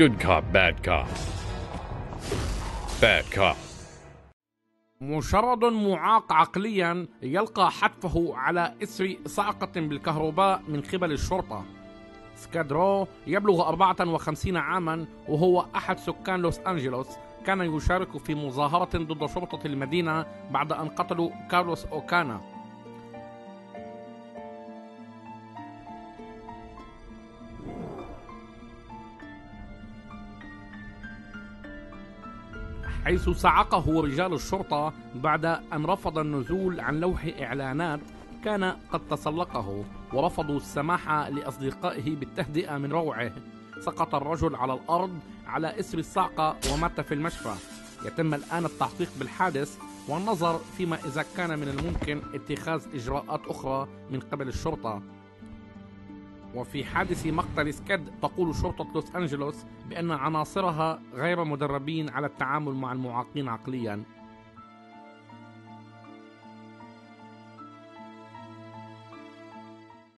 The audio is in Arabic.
Good cop, bad cop. Bad cop. مشرد معاق عقليا يلقى حتفه على إثر صعقة بالكهرباء من قبل الشرطة سكادرو يبلغ 54 عاما وهو أحد سكان لوس أنجلوس كان يشارك في مظاهرة ضد شرطة المدينة بعد أن قتلوا كارلوس أوكانا حيث صعقه رجال الشرطة بعد أن رفض النزول عن لوح إعلانات كان قد تسلقه ورفضوا السماح لأصدقائه بالتهدئة من روعه. سقط الرجل على الأرض على إثر الصعقة ومات في المشفى. يتم الآن التحقيق بالحادث والنظر فيما إذا كان من الممكن اتخاذ إجراءات أخرى من قبل الشرطة. وفي حادث مقتل سكاد تقول شرطة لوس أنجلوس بأن عناصرها غير مدربين على التعامل مع المعاقين عقليا.